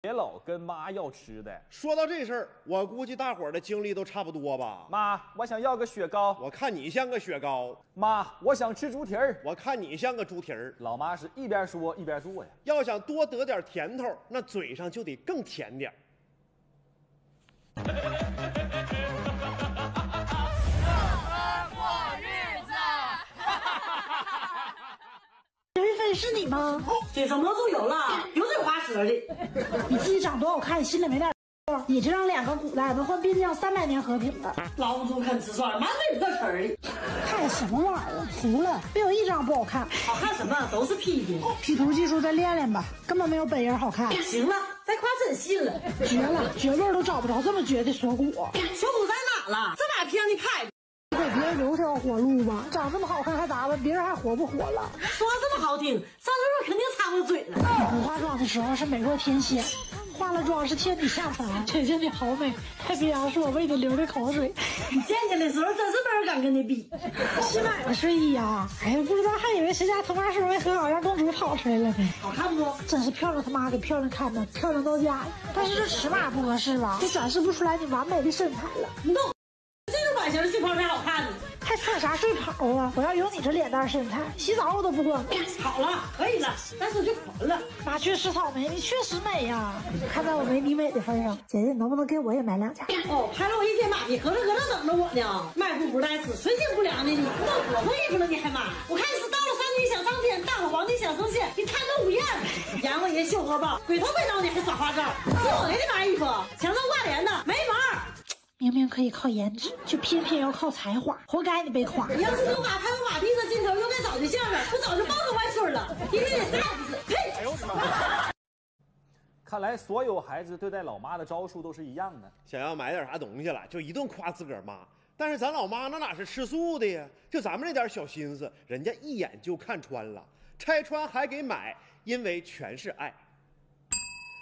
别老跟妈要吃的。说到这事儿，我估计大伙儿的经历都差不多吧。妈，我想要个雪糕。我看你像个雪糕。妈，我想吃猪蹄儿。我看你像个猪蹄儿。老妈是一边说一边做呀。要想多得点甜头，那嘴上就得更甜点儿。刘亦菲是你吗？嘴上魔术有了，油嘴滑舌的。你自己长多好看，心里没点数？你这张脸跟古代能换边疆三百年和平了。老祖肯吃蒜，满嘴破词儿的。看什么玩意儿？服了，没有一张不好看。好看什么？都是 P 的。P 图技术再练练吧，根本没有本人好看。行了，再夸真信了。绝了，绝味都找不着这么绝的锁骨。锁骨在哪了？这把片你拍的。给留条活路吧，长这么好看还打扮，别人还活不活了？说话这么好听，张乐乐肯定插过嘴了。不化妆的时候是美若天仙，化了妆是天女下凡。姐姐你好美，太平洋是我为你流的口水。你见见的时候真是没人敢跟你比。新买的睡衣呀，哎呀，不知道还以为谁家头发水没喝好，让公主跑出来了呢。好看不？真是漂亮他妈给漂亮看的，漂亮到家了。但是这尺码不合适吧，就展示不出来你完美的身材了。你都这个版型的睡袍才好看穿啥睡袍啊！我要有你这脸蛋身材，洗澡我都不管。好了，可以了，但是就烦了。麻雀吃草莓，你确实美呀！看在我没你美的份上，姐姐，你能不能给我也买两件？哦，拍了我一天马屁，合着搁那等着我呢。卖布不带死，存心不良的你，都多少衣服了你还买？我看你是到了三女想上天，到了皇帝想升仙，你贪得无厌。阎王爷秀荷包，鬼头鬼脑你还耍花招，是我给你买衣服。明明可以靠颜值，却偏偏要靠才华，活该你被夸。你要是有把拍到马屁的镜头，用在找对象了，我早就抱着外孙了。因为你啥也不是，呸！哎呦我的妈！看来所有孩子对待老妈的招数都是一样的。想要买点啥东西了，就一顿夸自个儿妈。但是咱老妈那哪是吃素的呀？就咱们这点小心思，人家一眼就看穿了，拆穿还给买，因为全是爱。